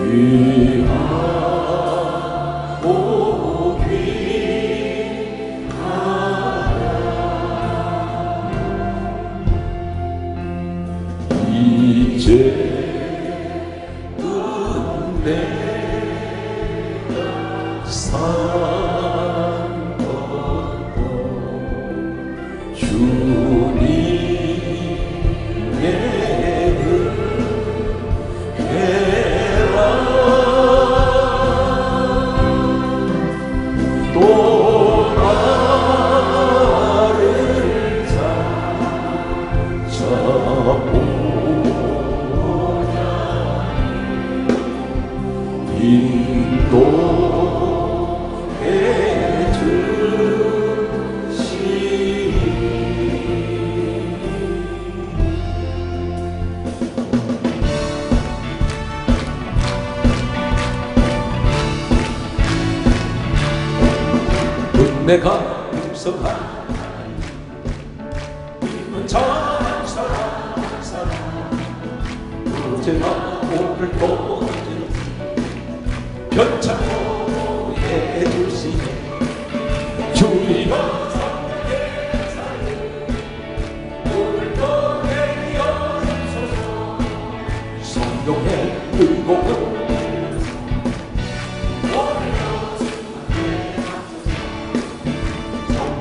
Mi a o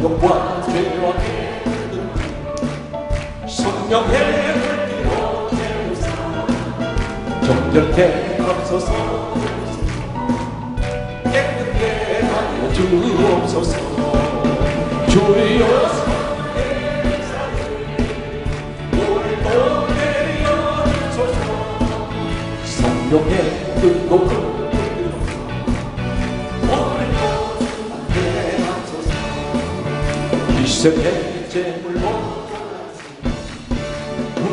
영광 되어내 성령의 불길로 태우사 정결케 없소서. 깨끗게 하여 주옵소서 주여 성령의 불길로 십자가의 물로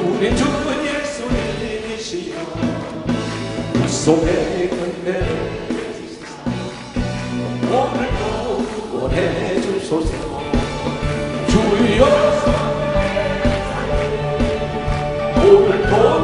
우리 주 예수의 이시여 속에 있는데 오늘도 원해 주소서. 주여. 오늘도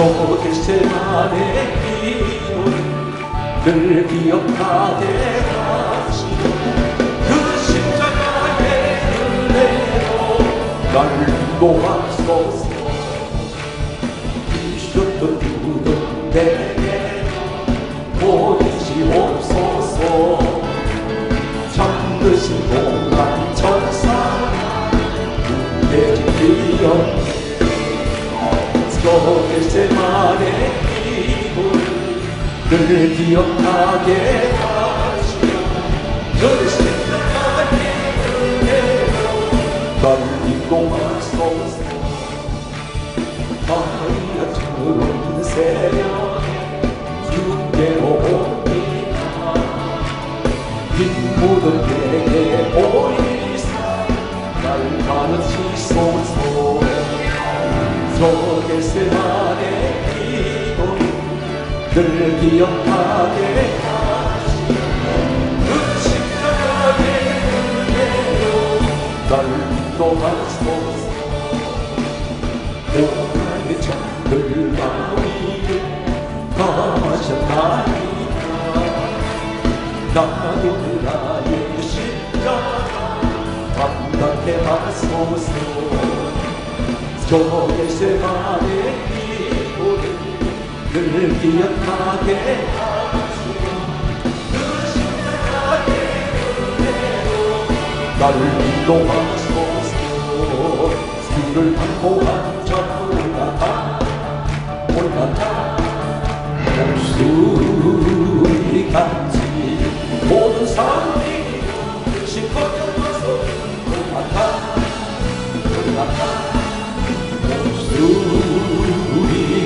저 겟세만의 기도를 늘 기억하게 하시고 그 십자가의 은혜로 날 인도하소서 는 새벽에 주께로 옵니다 빈무던 내게 보이사 날 가르치소 서 저게세만의 기도를 늘 기억하게 날 인도하소서 오늘의 정글 마음이 가셨나이다 나도 나의 십자가 감당해 하소서 저게세만의 기도를 늘 기억하게 나를 인도하소서 주를 받고 앉아 올라가 목소리 같이 모든 사람이 시커져서 올라가 올라가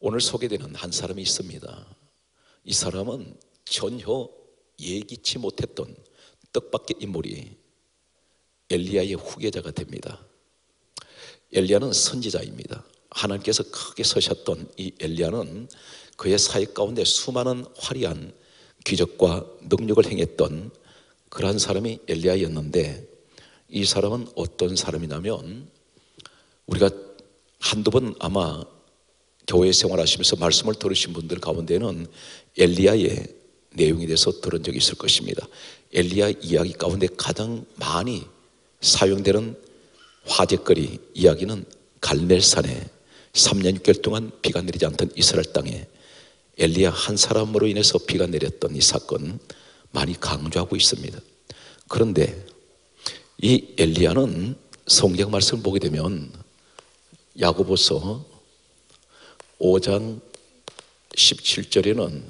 오늘 소개되는 한 사람이 있습니다. 이 사람은 전혀 예기치 못했던 뜻밖의 인물이 엘리야의 후계자가 됩니다. 엘리야는 선지자입니다. 하나님께서 크게 서셨던 이 엘리야는 그의 사역 가운데 수많은 화려한 기적과 능력을 행했던 그러한 사람이 엘리야였는데 이 사람은 어떤 사람이냐면 우리가 한두 번 아마 교회 생활하시면서 말씀을 들으신 분들 가운데는 엘리야의 내용에 대해서 들은 적이 있을 것입니다. 엘리야 이야기 가운데 가장 많이 사용되는 화제거리 이야기는 갈멜산에 3년 6개월 동안 비가 내리지 않던 이스라엘 땅에 엘리야 한 사람으로 인해서 비가 내렸던 이 사건 많이 강조하고 있습니다. 그런데 이 엘리야는 성경 말씀을 보게 되면 야고보서 5장 17절에는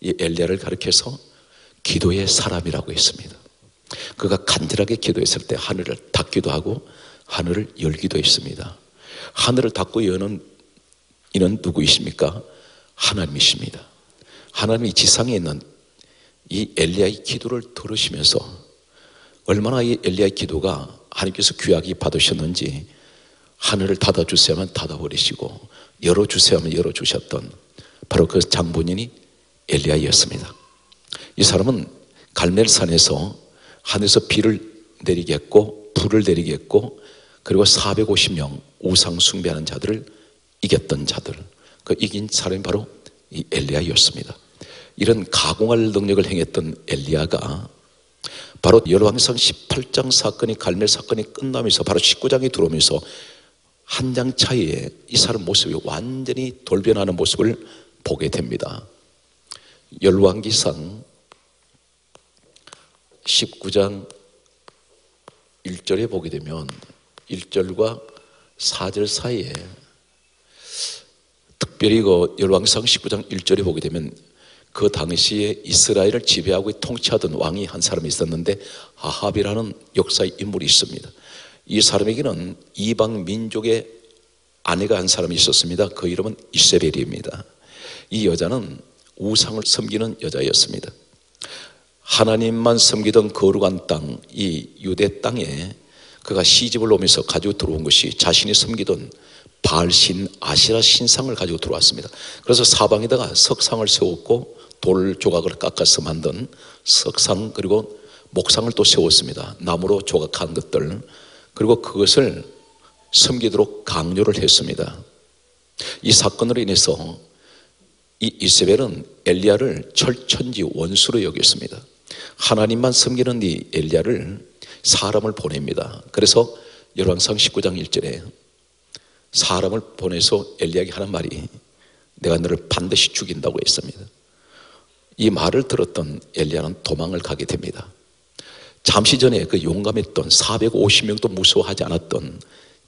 이 엘리야를 가리켜서 기도의 사람이라고 했습니다. 그가 간절하게 기도했을 때 하늘을 닫기도 하고 하늘을 열기도 했습니다. 하늘을 닫고 여는 이는 누구이십니까? 하나님이십니다. 하나님이 지상에 있는 이 엘리야의 기도를 들으시면서 얼마나 이 엘리야의 기도가 하나님께서 귀하게 받으셨는지 하늘을 닫아주세요 하면 닫아버리시고 열어주세요 하면 열어주셨던 바로 그 장본인이 엘리야였습니다. 이 사람은 갈멜산에서 하늘에서 비를 내리겠고 불을 내리겠고 그리고 450명 우상 숭배하는 자들을 이겼던 자들 그 이긴 사람이 바로 이 엘리야였습니다. 이런 가공할 능력을 행했던 엘리야가 바로 열왕상 18장 사건이 갈멜 사건이 끝나면서 바로 19장이 들어오면서 한 장 차이에 이 사람 모습이 완전히 돌변하는 모습을 보게 됩니다. 열왕기상 19장 1절에 보게 되면 1절과 4절 사이에 특별히 그 열왕상 19장 1절에 보게 되면 그 당시에 이스라엘을 지배하고 통치하던 왕이 한 사람이 있었는데 아합이라는 역사의 인물이 있습니다. 이 사람에게는 이방 민족의 아내가 한 사람이 있었습니다. 그 이름은 이세벨입니다. 이 여자는 우상을 섬기는 여자였습니다. 하나님만 섬기던 거룩한 땅, 이 유대 땅에 그가 시집을 오면서 가지고 들어온 것이 자신이 섬기던 바알신 아시라 신상을 가지고 들어왔습니다. 그래서 사방에다가 석상을 세웠고 돌 조각을 깎아서 만든 석상 그리고 목상을 또 세웠습니다. 나무로 조각한 것들 그리고 그것을 섬기도록 강요를 했습니다. 이 사건으로 인해서 이 이세벨은 엘리야를 철천지 원수로 여겼습니다. 하나님만 섬기는 이 엘리야를 사람을 보냅니다. 그래서 열왕상 19장 1절에 사람을 보내서 엘리야에게 하는 말이 내가 너를 반드시 죽인다고 했습니다. 이 말을 들었던 엘리야는 도망을 가게 됩니다. 잠시 전에 그 용감했던 450명도 무서워하지 않았던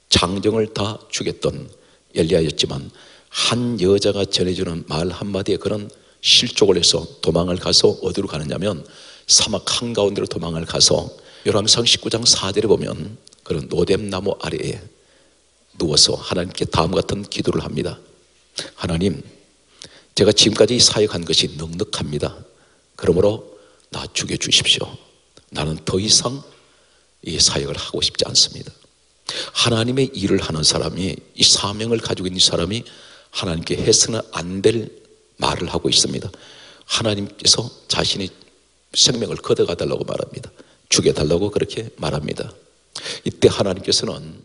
장정을 다 죽였던 엘리야였지만 한 여자가 전해주는 말 한마디에 그런 실족을 해서 도망을 가서 어디로 가느냐면 사막 한가운데로 도망을 가서 열왕상 19장 4절에 보면 그런 노뎀나무 아래에 누워서 하나님께 다음 같은 기도를 합니다. 하나님, 제가 지금까지 사역한 것이 넉넉합니다. 그러므로 나 죽여 주십시오. 나는 더 이상 이 사역을 하고 싶지 않습니다. 하나님의 일을 하는 사람이 이 사명을 가지고 있는 사람이 하나님께 해서는 안 될 말을 하고 있습니다. 하나님께서 자신의 생명을 걷어가 달라고 말합니다. 죽여달라고 그렇게 말합니다. 이때 하나님께서는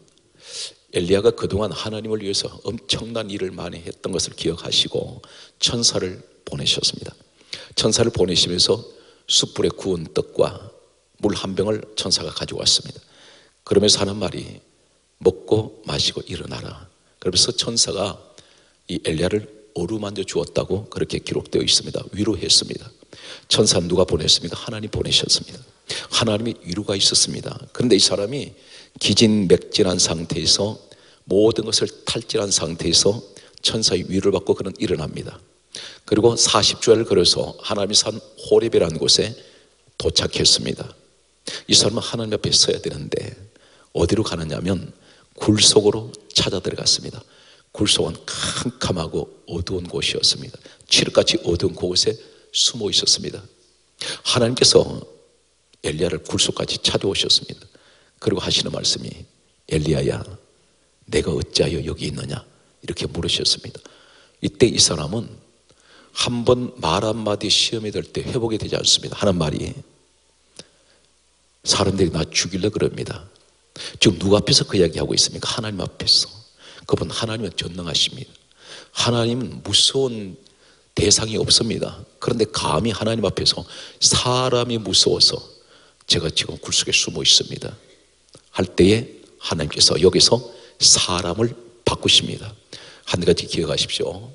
엘리야가 그동안 하나님을 위해서 엄청난 일을 많이 했던 것을 기억하시고 천사를 보내셨습니다. 천사를 보내시면서 숯불에 구운 떡과 물 한 병을 천사가 가지고 왔습니다. 그러면서 하는 말이 먹고 마시고 일어나라. 그러면서 천사가 이 엘리야를 어루만져 주었다고 그렇게 기록되어 있습니다. 위로했습니다. 천사는 누가 보냈습니까? 하나님 보내셨습니다. 하나님이 위로가 있었습니다. 그런데 이 사람이 기진맥진한 상태에서 모든 것을 탈진한 상태에서 천사의 위로를 받고 그는 일어납니다. 그리고 40주를 걸어서 하나님이 산 호렙이라는 곳에 도착했습니다. 이 사람은 하나님 앞에 서야 되는데 어디로 가느냐면 굴 속으로 찾아 들어갔습니다. 굴 속은 캄캄하고 어두운 곳이었습니다. 칠흑같이 어두운 곳에 숨어 있었습니다. 하나님께서 엘리야를 굴 속까지 찾아오셨습니다. 그리고 하시는 말씀이 엘리야야 내가 어찌하여 여기 있느냐 이렇게 물으셨습니다. 이때 이 사람은 한 번 말 한마디 시험에 들때 회복이 되지 않습니다. 하는 말이 사람들이 나 죽일려 그럽니다. 지금 누구 앞에서 그 이야기 하고 있습니까? 하나님 앞에서. 그분 하나님은 전능하십니다. 하나님은 무서운 대상이 없습니다. 그런데 감히 하나님 앞에서 사람이 무서워서 제가 지금 굴속에 숨어 있습니다. 할 때에 하나님께서 여기서 사람을 바꾸십니다. 한 가지 기억하십시오.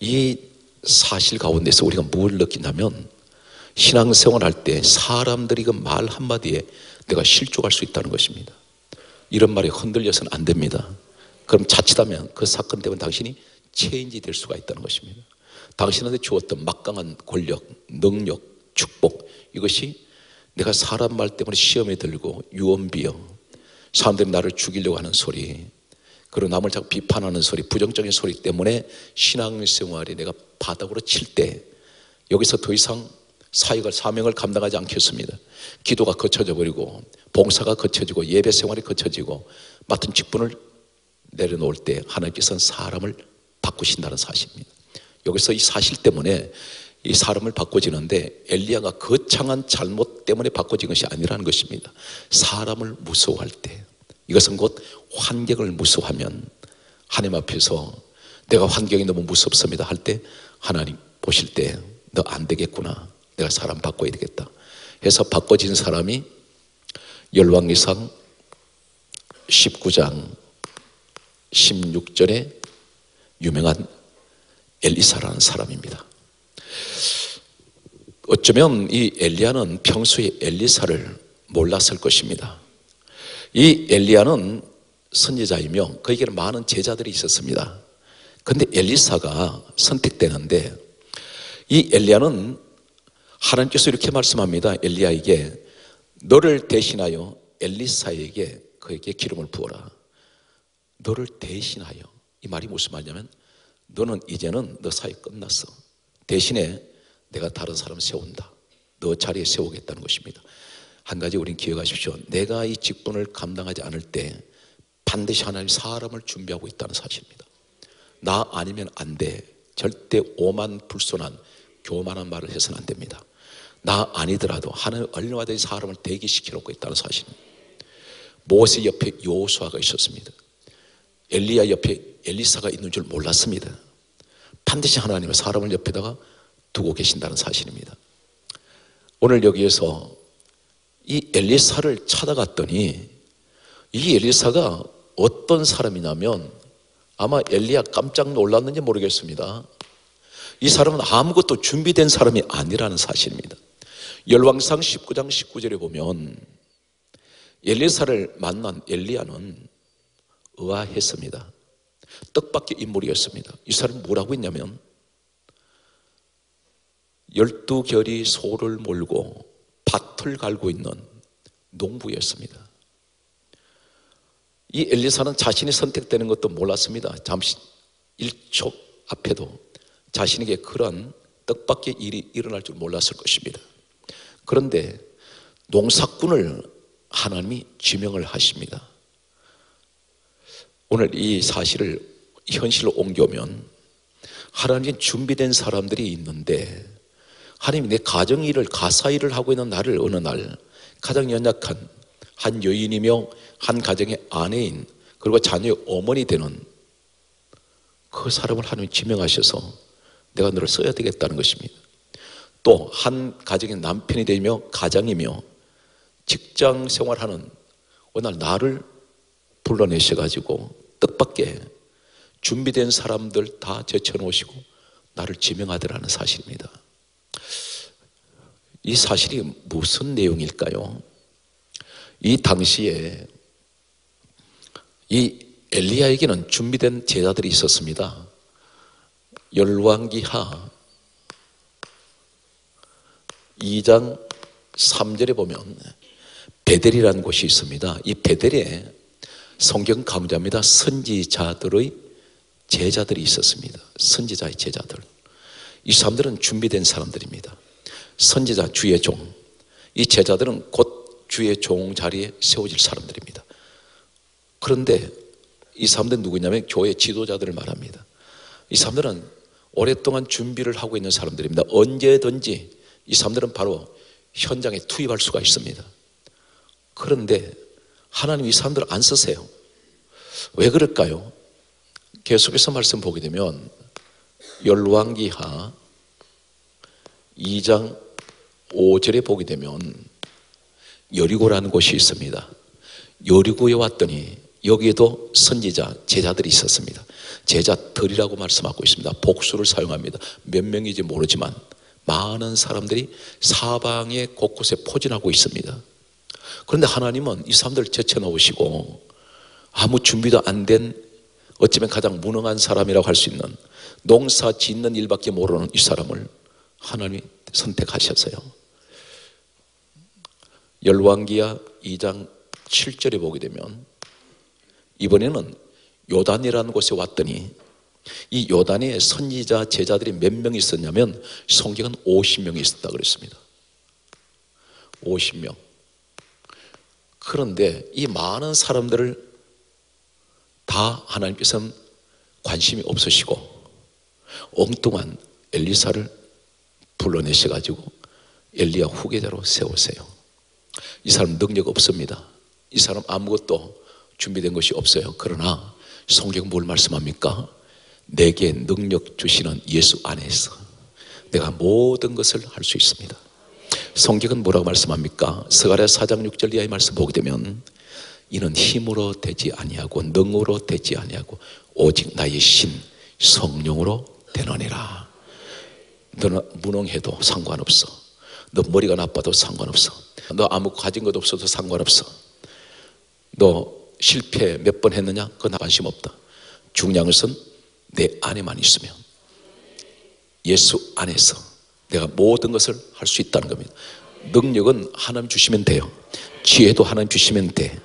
이 사실 가운데서 우리가 뭘 느낀다면 신앙생활 할때 사람들이 그 말 한마디에 내가 실족할 수 있다는 것입니다. 이런 말에 흔들려서는 안 됩니다. 그럼 자칫하면 그 사건 때문에 당신이 체인지 될 수가 있다는 것입니다. 당신한테 주었던 막강한 권력, 능력, 축복 이것이 내가 사람 말 때문에 시험에 들고 유언비어 사람들이 나를 죽이려고 하는 소리 그리고 남을 자꾸 비판하는 소리 부정적인 소리 때문에 신앙생활이 내가 바닥으로 칠 때 여기서 더 이상 사역을 사명을 감당하지 않겠습니다. 기도가 거쳐져 버리고 봉사가 거쳐지고 예배 생활이 거쳐지고 맡은 직분을 내려놓을 때 하나님께서는 사람을 바꾸신다는 사실입니다. 여기서 이 사실 때문에 이 사람을 바꿔지는데 엘리야가 거창한 잘못 때문에 바꿔진 것이 아니라는 것입니다. 사람을 무서워할 때 이것은 곧 환경을 무서워하면 하나님 앞에서 내가 환경이 너무 무섭습니다 할 때 하나님 보실 때 너 안 되겠구나. 내가 사람 바꿔야 되겠다. 해서 바꿔진 사람이 열왕기상 19장 16절에 유명한 엘리사라는 사람입니다. 어쩌면 이 엘리야는 평소에 엘리사를 몰랐을 것입니다. 이 엘리야는 선지자이며 그에게는 많은 제자들이 있었습니다. 근데 엘리사가 선택되는데 이 엘리야는 하나님께서 이렇게 말씀합니다. 엘리야에게 너를 대신하여 엘리사에게 그에게 기름을 부어라. 너를 대신하여 이 말이 무슨 말이냐면 너는 이제는 너 사이 끝났어. 대신에 내가 다른 사람 세운다. 너 자리에 세우겠다는 것입니다. 한 가지 우린 기억하십시오. 내가 이 직분을 감당하지 않을 때 반드시 하나님 사람을 준비하고 있다는 사실입니다. 나 아니면 안 돼. 절대 오만 불손한 교만한 말을 해서는 안 됩니다. 나 아니더라도 하나님 얼마든지 사람을 대기시켜 놓고 있다는 사실입니다. 모세 옆에 요수아가 있었습니다. 엘리야 옆에 엘리사가 있는 줄 몰랐습니다. 반드시 하나님은 사람을 옆에다가 두고 계신다는 사실입니다. 오늘 여기에서 이 엘리사를 찾아갔더니 이 엘리사가 어떤 사람이냐면 아마 엘리야 깜짝 놀랐는지 모르겠습니다. 이 사람은 아무것도 준비된 사람이 아니라는 사실입니다. 열왕상 19장 19절에 보면 엘리사를 만난 엘리야는 의아했습니다. 뜻밖의 인물이었습니다. 이 사람이 뭐라고 했냐면 열두 결이 소를 몰고 밭을 갈고 있는 농부였습니다. 이 엘리사는 자신이 선택되는 것도 몰랐습니다. 잠시 일촉 앞에도 자신에게 그런 뜻밖의 일이 일어날 줄 몰랐을 것입니다. 그런데 농사꾼을 하나님이 지명을 하십니다. 오늘 이 사실을 현실로 옮겨오면 하나님 준비된 사람들이 있는데 하나님이 내 가정 일을 가사 일을 하고 있는 나를 어느 날 가장 연약한 한 여인이며 한 가정의 아내인 그리고 자녀의 어머니 되는 그 사람을 하나님 지명하셔서 내가 너를 써야 되겠다는 것입니다. 또 한 가정의 남편이 되며 가장이며 직장 생활하는 어느 날 나를 불러내셔가지고 뜻밖의 준비된 사람들 다 제쳐놓으시고 나를 지명하더라는 사실입니다. 이 사실이 무슨 내용일까요? 이 당시에 이 엘리야에게는 준비된 제자들이 있었습니다. 열왕기하 2장 3절에 보면 베델이라는 곳이 있습니다. 이 베델에 성경 강조합니다. 선지자들의 제자들이 있었습니다. 선지자의 제자들. 이 사람들은 준비된 사람들입니다. 선지자 주의 종. 이 제자들은 곧 주의 종 자리에 세워질 사람들입니다. 그런데 이 사람들은 누구냐면 교회 지도자들을 말합니다. 이 사람들은 오랫동안 준비를 하고 있는 사람들입니다. 언제든지 이 사람들은 바로 현장에 투입할 수가 있습니다. 그런데 하나님 이 사람들을 안 쓰세요. 왜 그럴까요? 계속해서 말씀 보게 되면 열왕기하 2장 5절에 보게 되면 여리고라는 곳이 있습니다. 여리고에 왔더니 여기에도 선지자 제자들이 있었습니다. 제자들이라고 말씀하고 있습니다. 복수를 사용합니다. 몇 명인지 모르지만 많은 사람들이 사방에 곳곳에 포진하고 있습니다. 그런데 하나님은 이 사람들을 제쳐놓으시고 아무 준비도 안 된 어쩌면 가장 무능한 사람이라고 할 수 있는 농사 짓는 일밖에 모르는 이 사람을 하나님이 선택하셨어요. 열왕기야 2장 7절에 보게 되면 이번에는 요단이라는 곳에 왔더니 이 요단에 선지자 제자들이 몇 명 있었냐면 성경은 50명이 있었다 그랬습니다. 50명. 그런데 이 많은 사람들을 다 하나님께서는 관심이 없으시고 엉뚱한 엘리사를 불러내셔 가지고 엘리야 후계자로 세우세요. 이 사람 능력 없습니다. 이 사람 아무것도 준비된 것이 없어요. 그러나 성경 뭘 말씀합니까? 내게 능력 주시는 예수 안에서 내가 모든 것을 할 수 있습니다. 성경은 뭐라고 말씀합니까? 스가랴 4장 6절 이하의 말씀 보게 되면 이는 힘으로 되지 아니하고 능으로 되지 아니하고 오직 나의 신 성령으로 되느니라. 너는 무능해도 상관없어. 너 머리가 나빠도 상관없어. 너 아무 가진 것 없어도 상관없어. 너 실패 몇 번 했느냐? 그건 나 관심 없다. 중요한 것은 내 안에만 있으면 예수 안에서 내가 모든 것을 할 수 있다는 겁니다. 능력은 하나님 주시면 돼요. 지혜도 하나님 주시면 돼.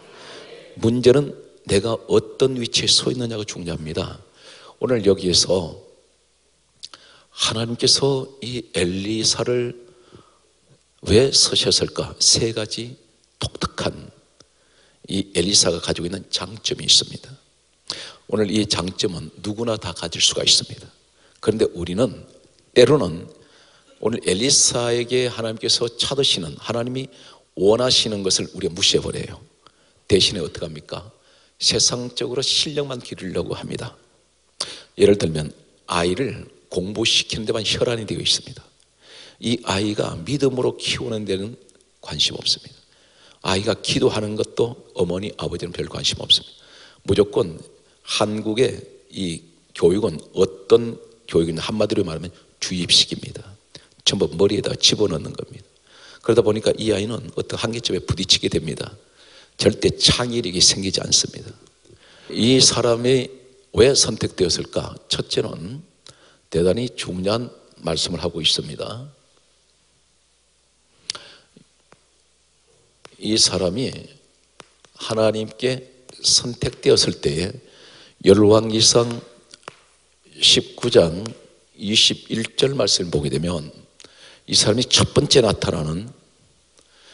문제는 내가 어떤 위치에 서 있느냐가 중요합니다. 오늘 여기에서 하나님께서 이 엘리사를 왜 서셨을까? 세 가지 독특한 이 엘리사가 가지고 있는 장점이 있습니다. 오늘 이 장점은 누구나 다 가질 수가 있습니다. 그런데 우리는 때로는 오늘 엘리사에게 하나님께서 찾으시는 하나님이 원하시는 것을 우리가 무시해 버려요. 대신에 어떻게 합니까? 세상적으로 실력만 기르려고 합니다. 예를 들면 아이를 공부시키는 데만 혈안이 되어 있습니다. 이 아이가 믿음으로 키우는 데는 관심 없습니다. 아이가 기도하는 것도 어머니, 아버지는 별 관심 없습니다. 무조건 한국의 이 교육은 어떤 교육이냐 한마디로 말하면 주입식입니다. 전부 머리에다 집어넣는 겁니다. 그러다 보니까 이 아이는 어떤 한계점에 부딪히게 됩니다. 절대 창의력이 생기지 않습니다. 이 사람이 왜 선택되었을까? 첫째는 대단히 중요한 말씀을 하고 있습니다. 이 사람이 하나님께 선택되었을 때에 열왕기상 19장 21절 말씀을 보게 되면 이 사람이 첫 번째 나타나는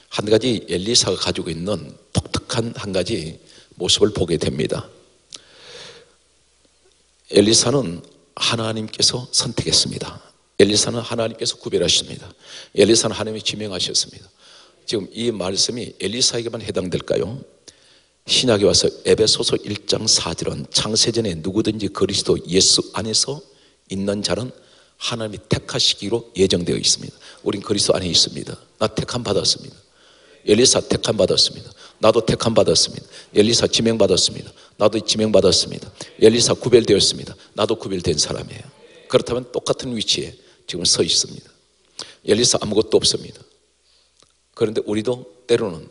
한 가지 엘리사가 가지고 있는 독특한 한 가지 모습을 보게 됩니다. 엘리사는 하나님께서 선택했습니다. 엘리사는 하나님께서 구별하셨습니다. 엘리사는 하나님이 지명하셨습니다. 지금 이 말씀이 엘리사에게만 해당될까요? 신약에 와서 에베소서 1장 4절은 창세전에 누구든지 그리스도 예수 안에서 있는 자는 하나님이 택하시기로 예정되어 있습니다. 우린 그리스도 안에 있습니다. 나 택함 받았습니다. 엘리사 택함 받았습니다. 나도 택함 받았습니다. 엘리사 지명 받았습니다. 나도 지명 받았습니다. 엘리사 구별되었습니다. 나도 구별된 사람이에요. 그렇다면 똑같은 위치에 지금 서 있습니다. 엘리사 아무것도 없습니다. 그런데 우리도 때로는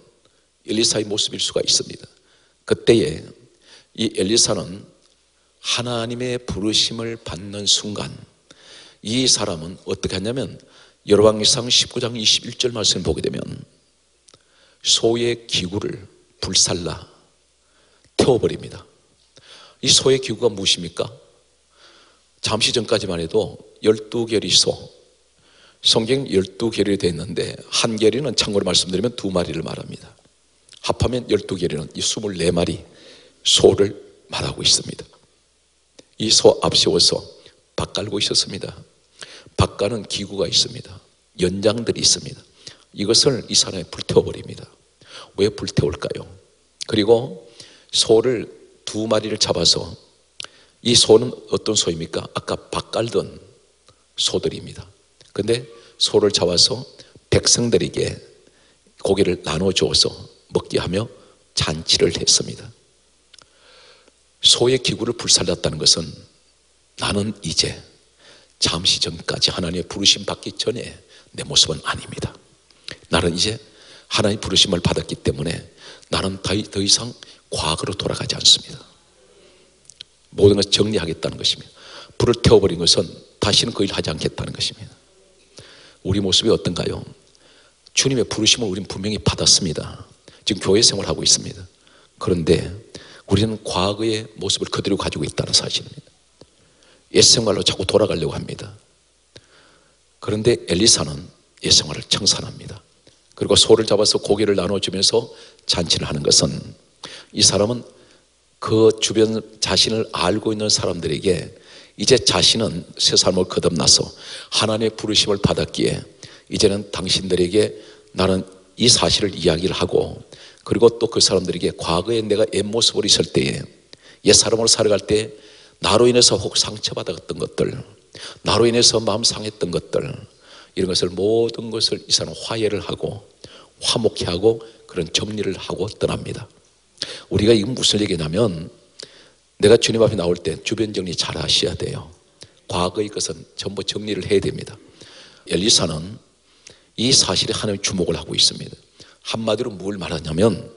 엘리사의 모습일 수가 있습니다. 그때에 이 엘리사는 하나님의 부르심을 받는 순간 이 사람은 어떻게 하냐면 여로왕기상 19장 21절 말씀 보게 되면 소의 기구를 불살라 태워버립니다. 이 소의 기구가 무엇입니까? 잠시 전까지만 해도 12결이 소, 성경 12결이 되어 있는데 한 결이는 참고로 말씀드리면 두 마리를 말합니다. 합하면 12결이는 이 24마리 소를 말하고 있습니다. 이 소 앞세워서 밭 깔고 있었습니다. 밭 가는 기구가 있습니다. 연장들이 있습니다. 이것을 이 사람이 불태워버립니다. 왜 불태울까요? 그리고 소를 두 마리를 잡아서 이 소는 어떤 소입니까? 아까 밭 깔던 소들입니다. 근데 소를 잡아서 백성들에게 고기를 나눠 주어서 먹게 하며 잔치를 했습니다. 소의 기구를 불살랐다는 것은 나는 이제 잠시 전까지 하나님의 부르심 받기 전에 내 모습은 아닙니다. 나는 이제 하나님의 부르심을 받았기 때문에 나는 더 이상 과거로 돌아가지 않습니다. 모든 것을 정리하겠다는 것입니다. 불을 태워버린 것은 다시는 그 일을 하지 않겠다는 것입니다. 우리 모습이 어떤가요? 주님의 부르심을 우리는 분명히 받았습니다. 지금 교회 생활하고 있습니다. 그런데 우리는 과거의 모습을 그대로 가지고 있다는 사실입니다. 옛생활로 자꾸 돌아가려고 합니다. 그런데 엘리사는 옛생활을 청산합니다. 그리고 소를 잡아서 고기를 나눠주면서 잔치를 하는 것은 이 사람은 그 주변 자신을 알고 있는 사람들에게 이제 자신은 새 삶을 거듭나서 하나님의 부르심을 받았기에 이제는 당신들에게 나는 이 사실을 이야기를 하고 그리고 또 그 사람들에게 과거에 내가 옛 모습으로 있을 때에 옛 사람으로 살아갈 때 나로 인해서 혹 상처받았던 것들 나로 인해서 마음 상했던 것들 이런 것을 모든 것을 이 사람 화해를 하고 화목해 하고 그런 정리를 하고 떠납니다. 우리가 이건 무슨 얘기냐면 내가 주님 앞에 나올 때 주변 정리 잘 하셔야 돼요. 과거의 것은 전부 정리를 해야 됩니다. 엘리사는 이 사실에 하나님 주목을 하고 있습니다. 한마디로 뭘 말하냐면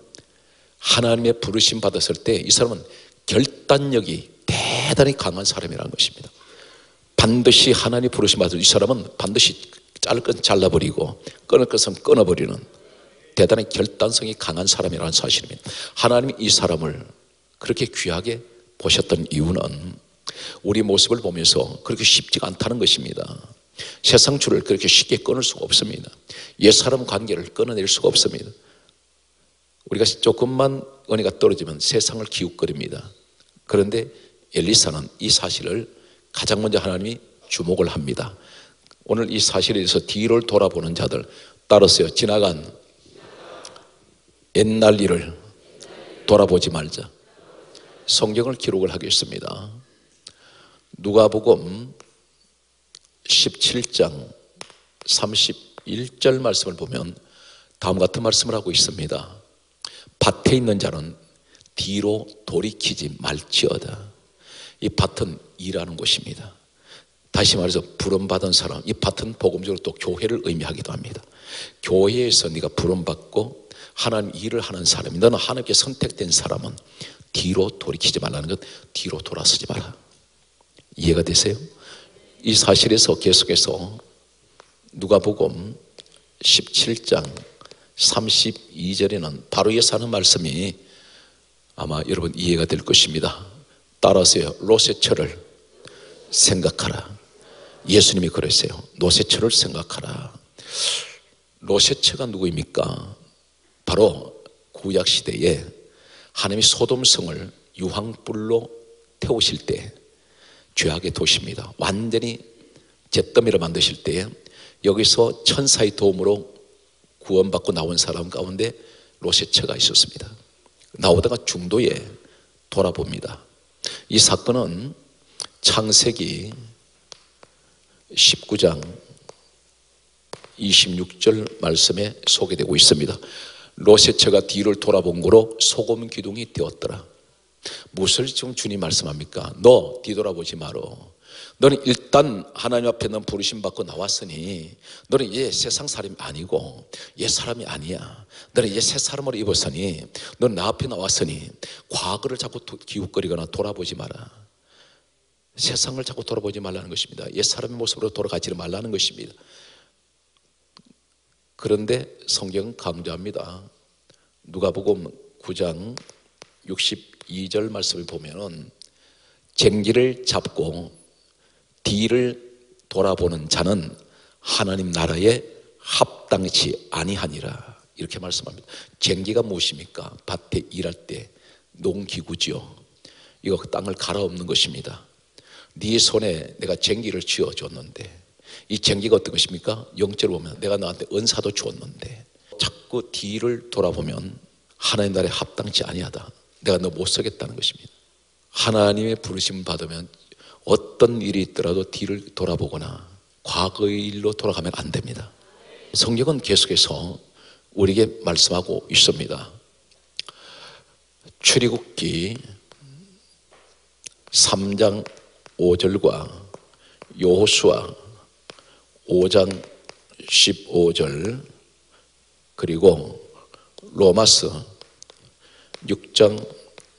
하나님의 부르심 받았을 때 이 사람은 결단력이 대 단히 강한 사람이라는 것입니다. 반드시 하나님 부르심 받을 이 사람은 반드시 자를 건 잘라버리고 끊을 것은 끊어버리는 대단히 결단성이 강한 사람이라는 사실입니다. 하나님이 이 사람을 그렇게 귀하게 보셨던 이유는 우리 모습을 보면서 그렇게 쉽지가 않다는 것입니다. 세상 줄을 그렇게 쉽게 끊을 수가 없습니다. 옛사람 관계를 끊어낼 수가 없습니다. 우리가 조금만 은혜가 떨어지면 세상을 기웃거립니다. 그런데 엘리사는 이 사실을 가장 먼저 하나님이 주목을 합니다. 오늘 이 사실에 대해서 뒤를 돌아보는 자들 따랐어요. 지나간 옛날 일을 돌아보지 말자. 성경을 기록을 하겠습니다. 누가복음 17장 31절 말씀을 보면 다음 같은 말씀을 하고 있습니다. 밭에 있는 자는 뒤로 돌이키지 말지어다. 이 밭은 일하는 곳입니다. 다시 말해서 부름받은 사람, 이 밭은 복음적으로 또 교회를 의미하기도 합니다. 교회에서 네가 부름받고 하나님 일을 하는 사람이 너는 하나님께 선택된 사람은 뒤로 돌이키지 말라는 것, 뒤로 돌아서지 마라. 이해가 되세요? 이 사실에서 계속해서 누가복음 17장 32절에는 바로 예서 하는 말씀이 아마 여러분 이해가 될 것입니다. 따라서요. 로세처를 생각하라. 예수님이 그랬어요. 노세처를 생각하라. 로세처가 누구입니까? 바로 구약 시대에 하나님이 소돔성을 유황불로 태우실 때 죄악의 도시입니다. 완전히 잿더미를 만드실 때 여기서 천사의 도움으로 구원받고 나온 사람 가운데 로세처가 있었습니다. 나오다가 중도에 돌아봅니다. 이 사건은 창세기 19장 26절 말씀에 소개되고 있습니다. 로세처가 뒤를 돌아본 거로 소금 기둥이 되었더라. 무엇을 지금 주님 말씀합니까? 너 뒤돌아보지 마라. 너는 일단 하나님 앞에 넌 부르심 받고 나왔으니 너는 이제 세상 사람이 아니고 옛 사람이 아니야. 너는 이제 새 사람으로 입었으니 너는 나 앞에 나왔으니 과거를 자꾸 기웃거리거나 돌아보지 마라. 세상을 자꾸 돌아보지 말라는 것입니다. 옛 사람의 모습으로 돌아가지 말라는 것입니다. 그런데 성경은 강조합니다. 누가복음 9장 62절 말씀을 보면은 쟁기를 잡고 뒤를 돌아보는 자는 하나님 나라에 합당치 아니하니라 이렇게 말씀합니다. 쟁기가 무엇입니까? 밭에 일할 때 농기구지요. 이거 그 땅을 갈아엎는 것입니다. 네 손에 내가 쟁기를 쥐어줬는데 이 쟁기가 어떤 것입니까? 영적으로 보면 내가 너한테 은사도 줬는데 자꾸 뒤를 돌아보면 하나님 나라에 합당치 아니하다. 내가 너못 쓰겠다는 것입니다. 하나님의 부르심 받으면 어떤 일이 있더라도 뒤를 돌아보거나 과거의 일로 돌아가면 안 됩니다. 성경은 계속해서 우리에게 말씀하고 있습니다. 출애굽기 3장 5절과 여호수아 5장 15절 그리고 로마서 6장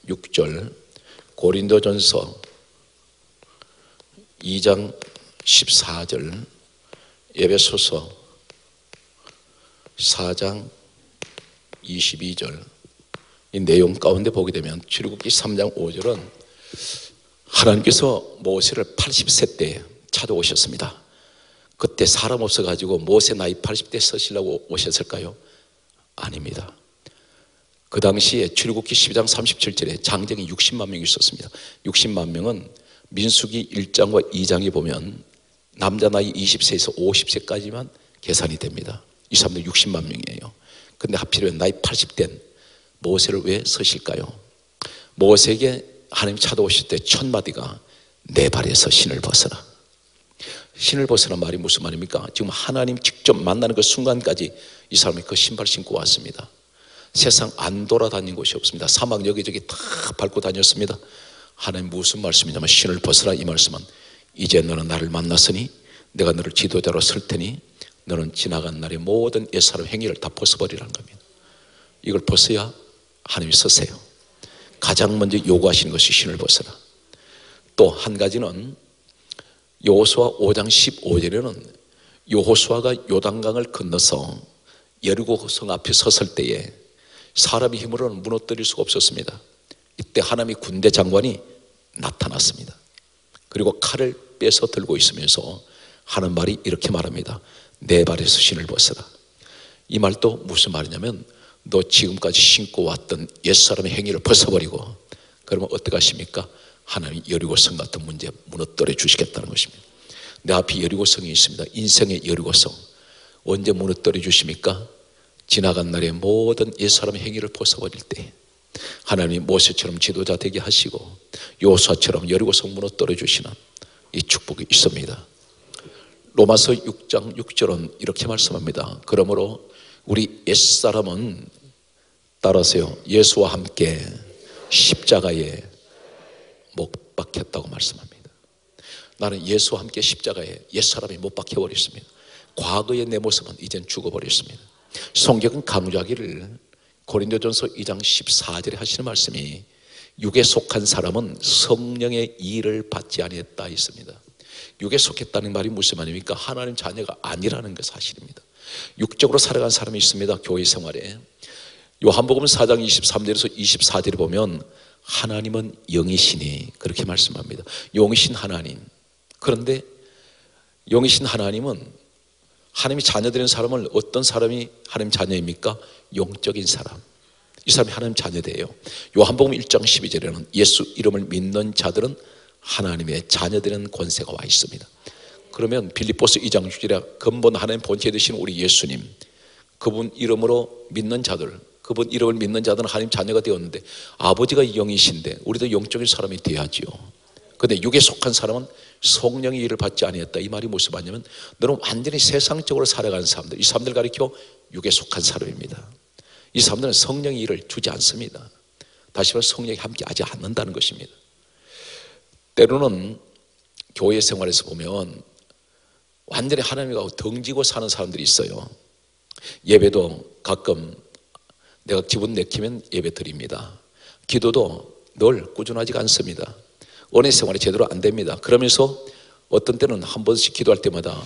6절 고린도전서 2장 14절 에베소서 4장 22절 이 내용 가운데 보게 되면 출애굽기 3장 5절은 하나님께서 모세를 80세 때 찾아오셨습니다. 그때 사람 없어 가지고 모세 나이 80대 서시려고 오셨을까요? 아닙니다. 그 당시에 출애굽기 12장 37절에 장정이 60만 명이 있었습니다. 60만 명은 민수기 1장과 2장에 보면 남자 나이 20세에서 50세까지만 계산이 됩니다. 이 사람들 60만 명이에요. 근데 하필이면 나이 80된 모세를 왜 서실까요? 모세에게 하나님 찾아오실 때 첫 마디가 내 발에서 신을 벗어라. 신을 벗어라 말이 무슨 말입니까? 지금 하나님 직접 만나는 그 순간까지 이 사람이 그 신발 신고 왔습니다. 세상 안 돌아다닌 곳이 없습니다. 사막 여기저기 다 밟고 다녔습니다. 하나님 무슨 말씀이냐면 신을 벗어라 이 말씀은 이제 너는 나를 만났으니 내가 너를 지도자로 쓸 테니 너는 지나간 날의 모든 옛사람 행위를 다 벗어버리라는 겁니다. 이걸 벗어야 하나님이 서세요. 가장 먼저 요구하시는 것이 신을 벗어라. 또 한 가지는 여호수아 5장 15절에는 여호수아가 요단강을 건너서 여리고 성 앞에 섰을 때에 사람의 힘으로는 무너뜨릴 수가 없었습니다. 이때 하나님의 군대 장관이 나타났습니다. 그리고 칼을 빼서 들고 있으면서 하는 말이 이렇게 말합니다. 내 발에서 신을 벗어라. 이 말도 무슨 말이냐면 너 지금까지 신고 왔던 옛사람의 행위를 벗어버리고 그러면 어떻게 하십니까? 하나님 여리고성 같은 문제 무너뜨려 주시겠다는 것입니다. 내 앞에 여리고성이 있습니다. 인생의 여리고성. 언제 무너뜨려 주십니까? 지나간 날의 모든 옛사람의 행위를 벗어버릴 때 하나님 모세처럼 지도자 되게 하시고 요사처럼 여리고성 무너뜨려 주시는 이 축복이 있습니다. 로마서 6장 6절은 이렇게 말씀합니다. 그러므로 우리 옛사람은 따라서요. 예수와 함께 십자가에 못 박혔다고 말씀합니다. 나는 예수와 함께 십자가에 옛사람이 못 박혀버렸습니다. 과거의 내 모습은 이젠 죽어버렸습니다. 성경은 강조하기를 고린도전서 2장 14절에 하시는 말씀이 육에 속한 사람은 성령의 일을 받지 아니했다 있습니다. 육에 속했다는 말이 무슨 말입니까? 하나님 자녀가 아니라는 게 사실입니다. 육적으로 살아간 사람이 있습니다. 교회 생활에. 요한복음 4장 23절에서 24절에 보면 하나님은 영이시니 그렇게 말씀합니다. 영이신 하나님. 그런데 영이신 하나님은 하나님이 자녀 되는 사람을 어떤 사람이 하나님 자녀입니까? 영적인 사람. 이 사람이 하나님 자녀 돼요. 요한복음 1장 12절에는 예수 이름을 믿는 자들은 하나님의 자녀 되는 권세가 와 있습니다. 그러면 빌립보스 2장 6절에 근본 하나님 본체 되신 우리 예수님 그분 이름으로 믿는 자들 그분 이름을 믿는 자들은 하나님 자녀가 되었는데 아버지가 영이신데 우리도 영적인 사람이 돼야지요. 근데 육에 속한 사람은 성령의 일을 받지 아니했다. 이 말이 무슨 말이냐면 너는 완전히 세상적으로 살아가는 사람들. 이 사람들 가리켜 육에 속한 사람입니다. 이 사람들은 성령의 일을 주지 않습니다. 다시 말해 성령이 함께 하지 않는다는 것입니다. 때로는 교회 생활에서 보면 완전히 하나님과 덩지고 사는 사람들이 있어요. 예배도 가끔 내가 기분 내키면 예배 드립니다. 기도도 늘 꾸준하지가 않습니다. 은혜 생활이 제대로 안 됩니다. 그러면서 어떤 때는 한 번씩 기도할 때마다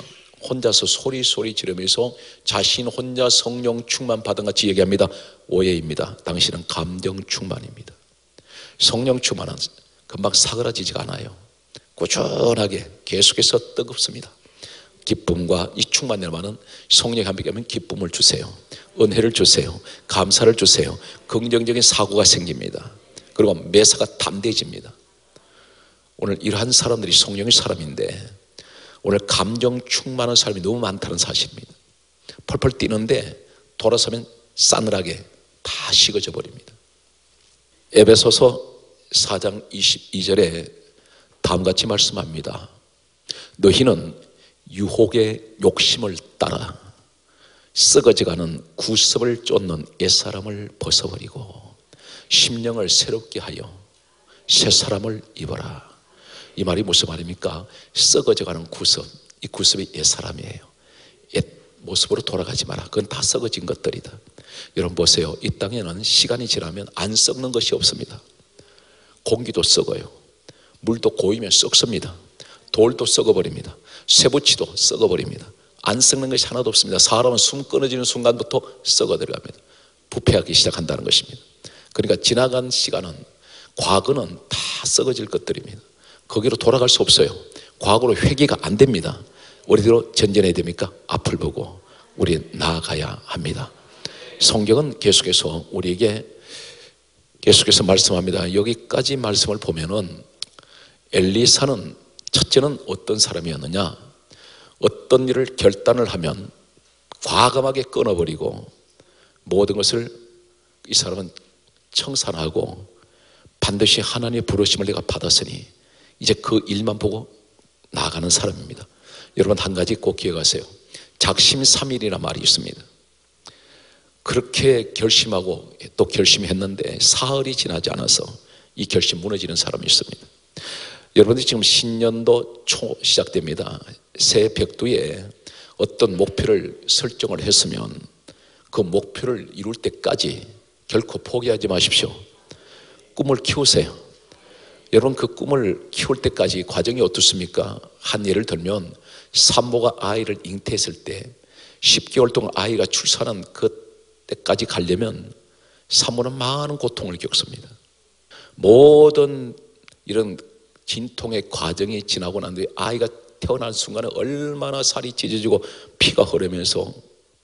혼자서 소리 소리 지르면서 자신 혼자 성령 충만 받은 같이 얘기합니다. 오해입니다. 당신은 감정 충만입니다. 성령 충만은 금방 사그라지지가 않아요. 꾸준하게 계속해서 뜨겁습니다. 기쁨과 이 충만열만은 성령 함께 하면 기쁨을 주세요. 은혜를 주세요. 감사를 주세요. 긍정적인 사고가 생깁니다. 그리고 매사가 담대해집니다. 오늘 이러한 사람들이 성령의 사람인데 오늘 감정 충만한 사람이 너무 많다는 사실입니다. 펄펄 뛰는데 돌아서면 싸늘하게 다 식어져 버립니다. 에베소서 4장 22절에 다음같이 말씀합니다. 너희는 유혹의 욕심을 따라 썩어져가는 구습을 쫓는 옛사람을 벗어버리고 심령을 새롭게 하여 새 사람을 입어라. 이 말이 무슨 말입니까? 썩어져가는 구습. 이 구습이 옛사람이에요. 옛 모습으로 돌아가지 마라. 그건 다 썩어진 것들이다. 여러분 보세요. 이 땅에는 시간이 지나면 안 썩는 것이 없습니다. 공기도 썩어요. 물도 고이면 썩습니다. 돌도 썩어버립니다. 쇠붙이도 썩어버립니다. 안 썩는 것이 하나도 없습니다. 사람은 숨 끊어지는 순간부터 썩어 들어갑니다. 부패하기 시작한다는 것입니다. 그러니까 지나간 시간은 과거는 다 썩어질 것들입니다. 거기로 돌아갈 수 없어요. 과거로 회개가 안 됩니다. 우리대로 전전해야 됩니까? 앞을 보고 우리 나아가야 합니다. 성경은 계속해서 우리에게 계속해서 말씀합니다. 여기까지 말씀을 보면은 엘리사는 첫째는 어떤 사람이었느냐? 어떤 일을 결단을 하면 과감하게 끊어버리고 모든 것을 이 사람은 청산하고 반드시 하나님의 부르심을 내가 받았으니 이제 그 일만 보고 나가는 사람입니다. 여러분 한 가지 꼭 기억하세요. 작심 삼일이라 말이 있습니다. 그렇게 결심하고 또 결심했는데 사흘이 지나지 않아서 이 결심 무너지는 사람이 있습니다. 여러분들이 지금 신년도 초 시작됩니다. 새 벽두에 어떤 목표를 설정을 했으면 그 목표를 이룰 때까지 결코 포기하지 마십시오. 꿈을 키우세요. 여러분 그 꿈을 키울 때까지 과정이 어떻습니까? 한 예를 들면 산모가 아이를 잉태했을 때 10개월 동안 아이가 출산한 그때까지 가려면 산모는 많은 고통을 겪습니다. 모든 이런 진통의 과정이 지나고 난 뒤에 아이가 태어난 순간에 얼마나 살이 찢어지고 피가 흐르면서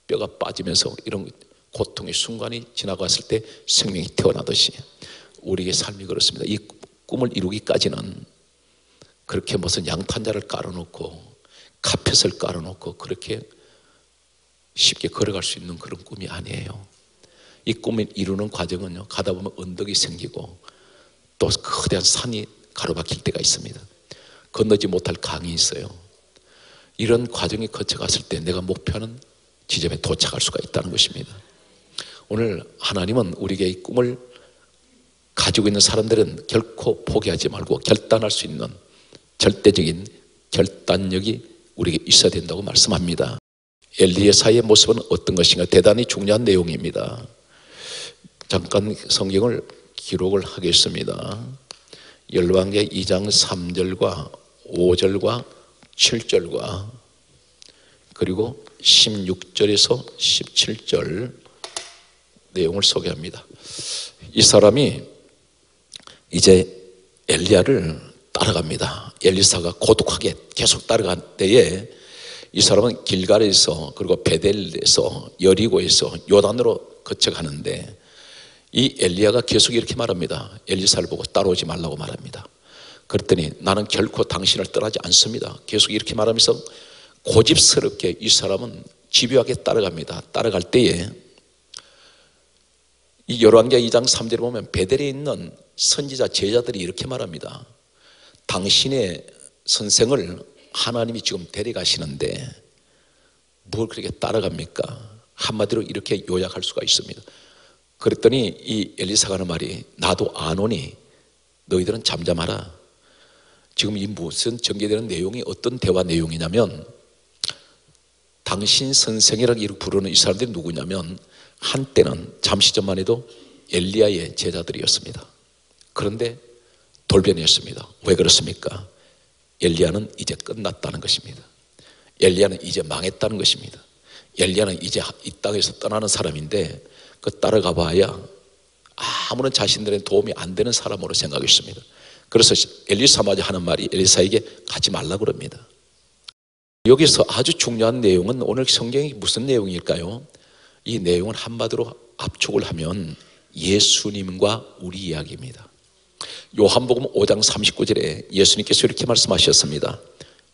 뼈가 빠지면서 이런 고통의 순간이 지나갔을 때 생명이 태어나듯이 우리의 삶이 그렇습니다. 이 꿈을 이루기까지는 그렇게 무슨 양탄자를 깔아놓고 카펫을 깔아놓고 그렇게 쉽게 걸어갈 수 있는 그런 꿈이 아니에요. 이 꿈을 이루는 과정은요, 가다 보면 언덕이 생기고 또 거대한 산이 가로막힐 때가 있습니다. 건너지 못할 강이 있어요. 이런 과정이 거쳐갔을 때 내가 목표하는 지점에 도착할 수가 있다는 것입니다. 오늘 하나님은 우리에게 이 꿈을 가지고 있는 사람들은 결코 포기하지 말고 결단할 수 있는 절대적인 결단력이 우리에게 있어야 된다고 말씀합니다. 엘리에사의 모습은 어떤 것인가 대단히 중요한 내용입니다. 잠깐 성경을 기록을 하겠습니다. 열왕기 2장 3절과 5절과 7절과 그리고 16절에서 17절 내용을 소개합니다. 이 사람이 이제 엘리야를 따라갑니다. 엘리사가 고독하게 계속 따라간 때에 이 사람은 길갈에서 그리고 베델에서 여리고에서 요단으로 거쳐가는데 이 엘리야가 계속 이렇게 말합니다. 엘리사를 보고 따라오지 말라고 말합니다. 그랬더니 나는 결코 당신을 떠나지 않습니다. 계속 이렇게 말하면서 고집스럽게 이 사람은 집요하게 따라갑니다. 따라갈 때에 이 열왕기하 2장 3절에 보면 베델에 있는 선지자 제자들이 이렇게 말합니다. 당신의 선생을 하나님이 지금 데려가시는데 뭘 그렇게 따라갑니까? 한마디로 이렇게 요약할 수가 있습니다. 그랬더니 이 엘리사가 하는 말이 나도 아노니 너희들은 잠잠하라. 지금 이 무슨 전개되는 내용이 어떤 대화 내용이냐면 당신 선생이라고 이렇게 부르는 이 사람들이 누구냐면 한때는 잠시 전만 해도 엘리야의 제자들이었습니다. 그런데 돌변이었습니다. 왜 그렇습니까? 엘리야는 이제 끝났다는 것입니다. 엘리야는 이제 망했다는 것입니다. 엘리야는 이제 이 땅에서 떠나는 사람인데 그 따라가 봐야 아무런 자신들의 도움이 안 되는 사람으로 생각했습니다. 그래서 엘리사마저 하는 말이 엘리사에게 가지 말라 그럽니다. 여기서 아주 중요한 내용은 오늘 성경이 무슨 내용일까요? 이 내용은 한마디로 압축을 하면 예수님과 우리 이야기입니다. 요한복음 5장 39절에 예수님께서 이렇게 말씀하셨습니다.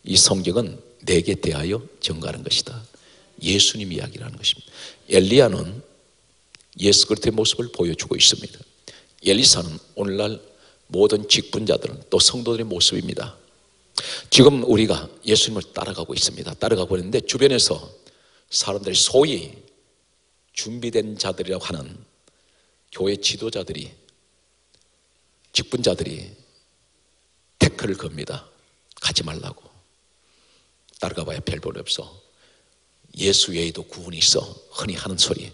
이 성경은 내게 대하여 증가하는 것이다. 예수님 이야기라는 것입니다. 엘리야는 예수 그리스도의 모습을 보여주고 있습니다. 엘리사는 오늘날 모든 직분자들은 또 성도들의 모습입니다. 지금 우리가 예수님을 따라가고 있습니다. 따라가고 있는데 주변에서 사람들이 소위 준비된 자들이라고 하는 교회 지도자들이 직분자들이 태클을 겁니다. 가지 말라고. 따라가 봐야 별볼 없어. 예수 외에도 구원이 있어. 흔히 하는 소리.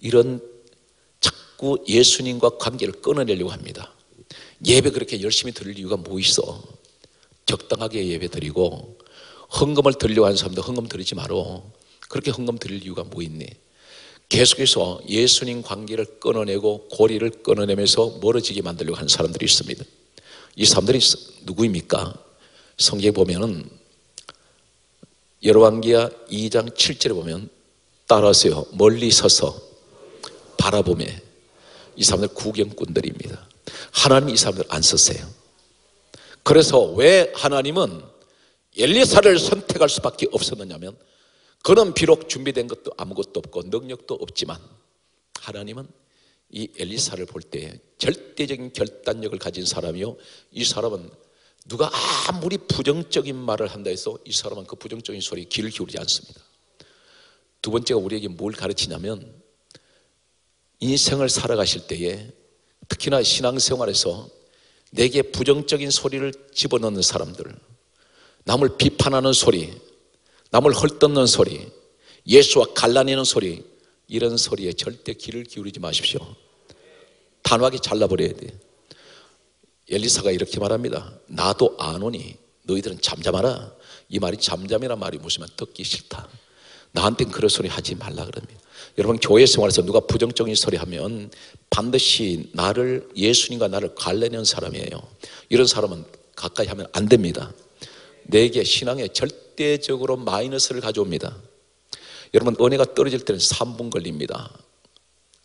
이런 자꾸 예수님과 관계를 끊어내려고 합니다. 예배 그렇게 열심히 드릴 이유가 뭐 있어? 적당하게 예배 드리고 헌금을 드리려고 하는 사람도 헌금 드리지 마라. 그렇게 헌금 드릴 이유가 뭐 있니? 계속해서 예수님 관계를 끊어내고 고리를 끊어내면서 멀어지게 만들려고 하는 사람들이 있습니다. 이 사람들이 누구입니까? 성경에 보면은 여로왕기야 2장 7절에 보면 따라하세요. 멀리 서서 바라보며 이 사람들 구경꾼들입니다. 하나님 이 사람들 안 쓰세요. 그래서 왜 하나님은 엘리사를 선택할 수밖에 없었느냐면 그는 비록 준비된 것도 아무것도 없고 능력도 없지만 하나님은 이 엘리사를 볼 때 절대적인 결단력을 가진 사람이요. 이 사람은 누가 아무리 부정적인 말을 한다 해서 이 사람은 그 부정적인 소리에 귀를 기울이지 않습니다. 두 번째가 우리에게 뭘 가르치냐면 인생을 살아가실 때에 특히나 신앙생활에서 내게 부정적인 소리를 집어넣는 사람들, 남을 비판하는 소리, 남을 헐뜯는 소리, 예수와 갈라내는 소리, 이런 소리에 절대 귀를 기울이지 마십시오. 단호하게 잘라버려야 돼. 엘리사가 이렇게 말합니다. 나도 아노니 너희들은 잠잠하라. 이 말이 잠잠이란 말이 무슨 말 듣기 싫다. 나한텐 그런 소리 하지 말라 그럽니다. 여러분 교회 생활에서 누가 부정적인 소리 하면 반드시 나를 예수님과 나를 갈래는 사람이에요. 이런 사람은 가까이 하면 안 됩니다. 내게 신앙에 절대적으로 마이너스를 가져옵니다. 여러분 은혜가 떨어질 때는 3분 걸립니다.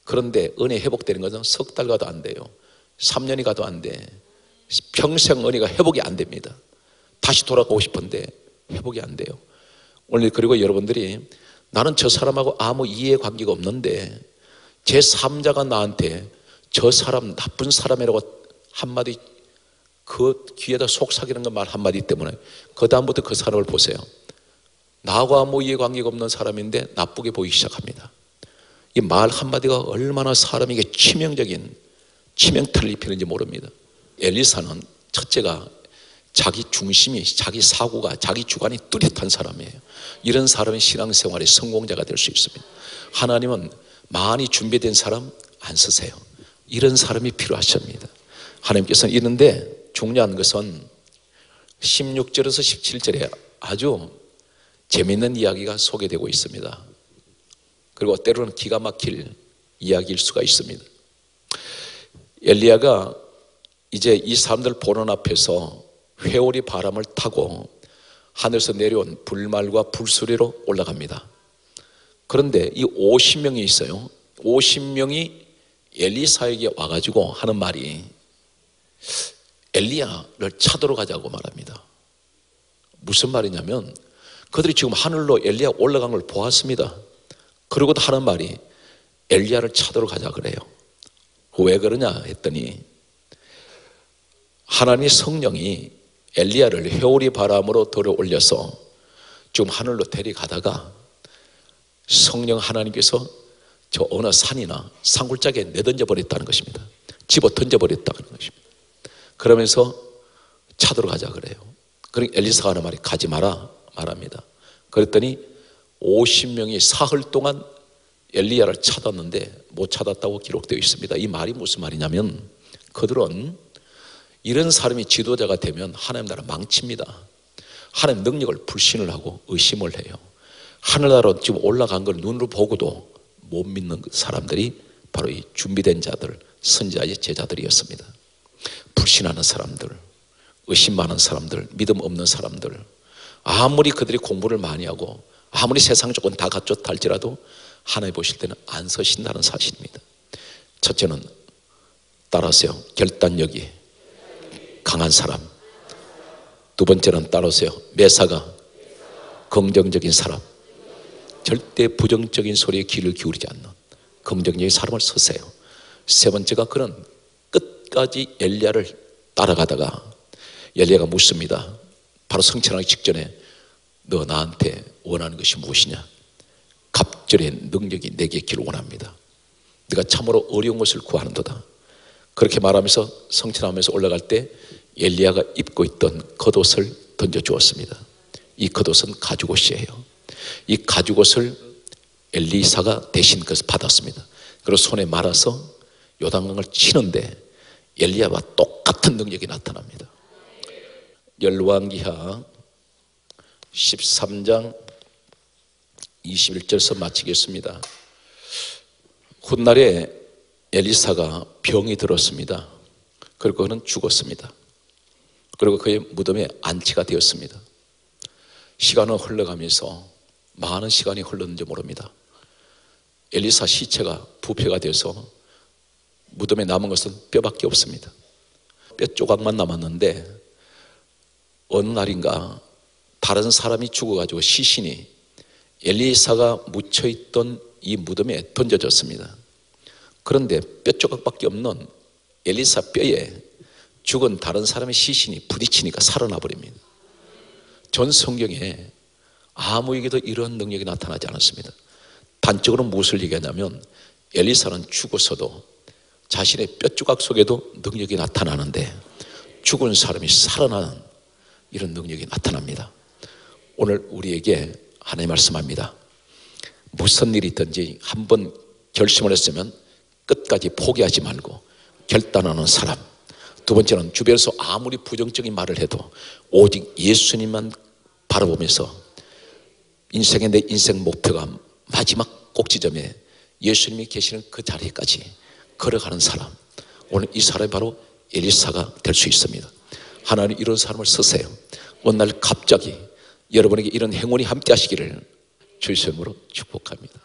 그런데 은혜 회복되는 것은 석 달 가도 안 돼요. 3년이 가도 안 돼. 평생 은혜가 회복이 안 됩니다. 다시 돌아가고 싶은데 회복이 안 돼요. 오늘 그리고 여러분들이 나는 저 사람하고 아무 이해 관계가 없는데 제 3자가 나한테 저 사람 나쁜 사람이라고 한마디 그 귀에다 속삭이는 것말 한마디 때문에 그 다음부터 그 사람을 보세요. 나하고 아무 이해 관계가 없는 사람인데 나쁘게 보이기 시작합니다. 이 말 한마디가 얼마나 사람에게 치명적인 치명타를 입히는지 모릅니다. 엘리사는 첫째가 자기 중심이, 자기 사고가, 자기 주관이 뚜렷한 사람이에요. 이런 사람이 신앙생활의 성공자가 될 수 있습니다. 하나님은 많이 준비된 사람 안 쓰세요. 이런 사람이 필요하십니다. 하나님께서는 이런데 중요한 것은 16절에서 17절에 아주 재미있는 이야기가 소개되고 있습니다. 그리고 때로는 기가 막힐 이야기일 수가 있습니다. 엘리야가 이제 이 사람들 보는 앞에서 회오리 바람을 타고 하늘에서 내려온 불말과 불수리로 올라갑니다. 그런데 이 50명이 있어요. 50명이 엘리사에게 와가지고 하는 말이 엘리야를 찾으러 가자고 말합니다. 무슨 말이냐면 그들이 지금 하늘로 엘리야 올라간 걸 보았습니다. 그러고도 하는 말이 엘리야를 찾으러 가자 그래요. 왜 그러냐 했더니 하나님 성령이 엘리야를 회오리 바람으로 들어 올려서 지금 하늘로 데려가다가 성령 하나님께서 저 어느 산이나 산골짜기에 내던져 버렸다는 것입니다. 집어 던져 버렸다는 것입니다. 그러면서 찾으러 가자 그래요. 그러니 엘리사가 하는 말이 가지 마라 말합니다. 그랬더니 50명이 사흘 동안 엘리야를 찾았는데 못 찾았다고 기록되어 있습니다. 이 말이 무슨 말이냐면 그들은 이런 사람이 지도자가 되면 하나님 나라 망칩니다. 하나님 능력을 불신을 하고 의심을 해요. 하늘나라로 지금 올라간 걸 눈으로 보고도 못 믿는 그 사람들이 바로 이 준비된 자들, 선지자의 제자들이었습니다. 불신하는 사람들, 의심 많은 사람들, 믿음 없는 사람들, 아무리 그들이 공부를 많이 하고 아무리 세상 조건 다 갖췄다 할지라도 하나님 보실 때는 안 서신다는 사실입니다. 첫째는 따라하세요. 결단력이 강한 사람. 두 번째는 따라오세요. 매사가 긍정적인 사람. 절대 부정적인 소리에 귀를 기울이지 않는 긍정적인 사람을 쓰세요. 세 번째가 그는 끝까지 엘리야를 따라가다가 엘리야가 묻습니다. 바로 성천하기 직전에 너 나한테 원하는 것이 무엇이냐? 갑절의 능력이 내게 있기를 원합니다. 네가 참으로 어려운 것을 구하는도다. 그렇게 말하면서 성천하면서 올라갈 때 엘리야가 입고 있던 겉옷을 던져 주었습니다. 이 겉옷은 가죽옷이에요. 이 가죽옷을 엘리사가 대신 그것을 받았습니다. 그리고 손에 말아서 요단강을 치는데 엘리야와 똑같은 능력이 나타납니다. 열왕기하 13장 21절에서 마치겠습니다. 훗날에 엘리사가 병이 들었습니다. 그리고 그는 죽었습니다. 그리고 그의 무덤에 안치가 되었습니다. 시간은 흘러가면서 많은 시간이 흘렀는지 모릅니다. 엘리사 시체가 부패가 돼서 무덤에 남은 것은 뼈밖에 없습니다. 뼈 조각만 남았는데 어느 날인가 다른 사람이 죽어가지고 시신이 엘리사가 묻혀있던 이 무덤에 던져졌습니다. 그런데 뼈 조각밖에 없는 엘리사 뼈에 죽은 다른 사람의 시신이 부딪히니까 살아나 버립니다. 전 성경에 아무에게도 이런 능력이 나타나지 않았습니다. 단적으로 무엇을 얘기하냐면 엘리사는 죽었어도 자신의 뼈 조각 속에도 능력이 나타나는데 죽은 사람이 살아나는 이런 능력이 나타납니다. 오늘 우리에게 하나님 말씀합니다. 무슨 일이 있든지 한 번 결심을 했으면 끝까지 포기하지 말고 결단하는 사람. 두 번째는 주변에서 아무리 부정적인 말을 해도 오직 예수님만 바라보면서 인생의 내 인생 목표가 마지막 꼭지점에 예수님이 계시는 그 자리까지 걸어가는 사람. 오늘 이 사람이 바로 엘리사가 될 수 있습니다. 하나님 이런 사람을 쓰세요. 어느 날 갑자기 여러분에게 이런 행운이 함께 하시기를 주의 이름으로 축복합니다.